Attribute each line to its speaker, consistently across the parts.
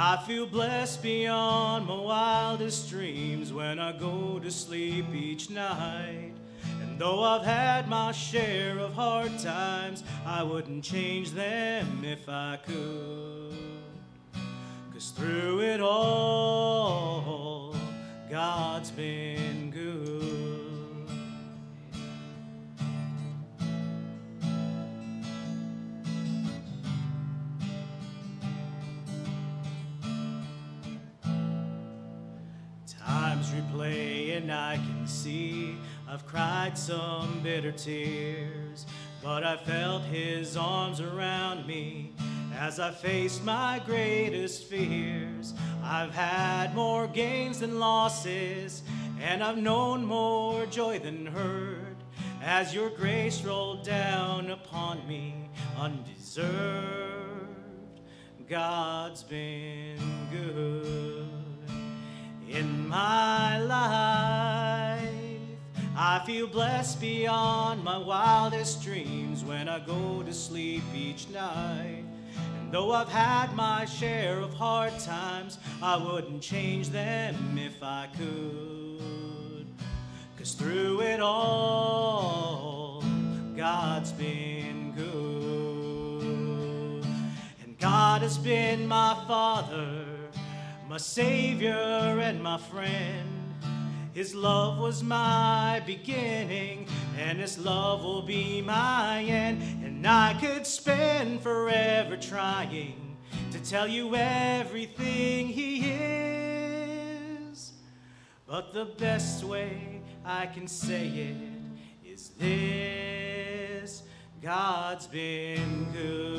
Speaker 1: I feel blessed beyond my wildest dreams when I go to sleep each night. And though I've had my share of hard times, I wouldn't change them if I could. Cause through it all, Times replay and I can see I've cried some bitter tears, but I felt his arms around me as I faced my greatest fears. I've had more gains than losses, and I've known more joy than hurt as your grace rolled down upon me undeserved. God's been good my life. I feel blessed beyond my wildest dreams when I go to sleep each night. And though I've had my share of hard times, I wouldn't change them if I could. Cause through it all, God's been good. And God has been my Father my Savior and my friend. His love was my beginning, and His love will be my end. And I could spend forever trying to tell you everything He is. But the best way I can say it is this God's been good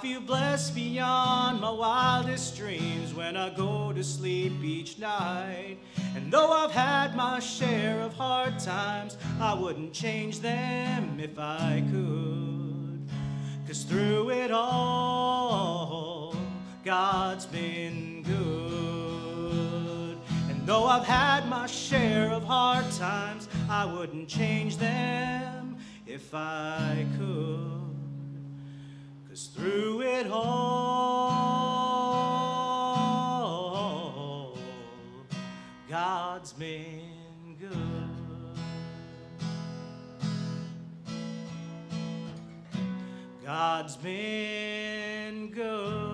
Speaker 1: feel blessed beyond my wildest dreams when I go to sleep each night. And though I've had my share of hard times, I wouldn't change them if I could. Cause through it all, God's been good. And though I've had my share of hard times, I wouldn't change them if I could. Cause through it all, God's been good. God's been good.